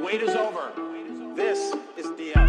The wait is over. This is the end.